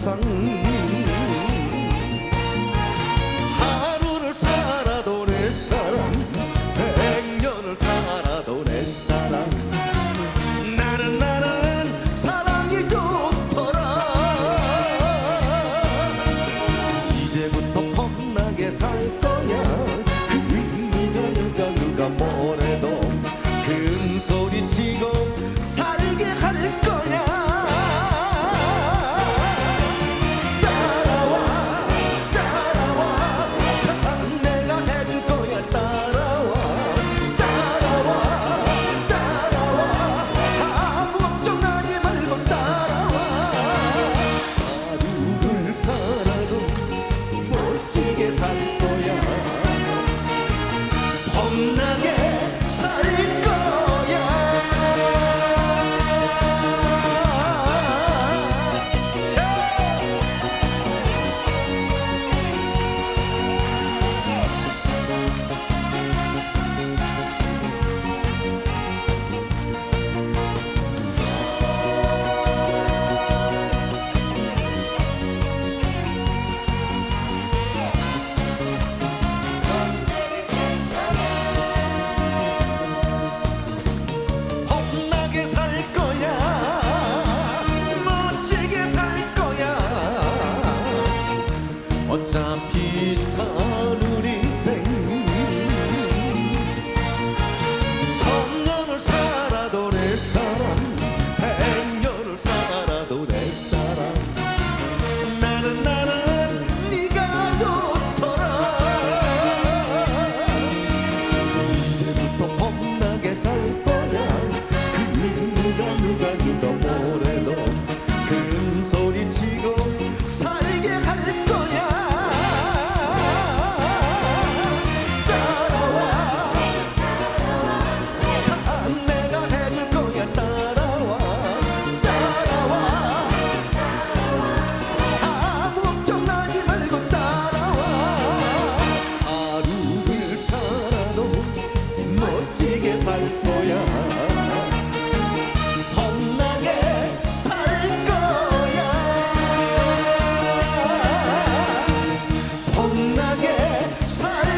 세상. 하루를 살아도 내 사랑 백년을 살아도 내 사랑. 나는 나는 사랑이 좋더라. 이제부터 험나게 살 거야. 그 누가 누가 누가 뭐래도 큰 소리 치고 이 겁나게 살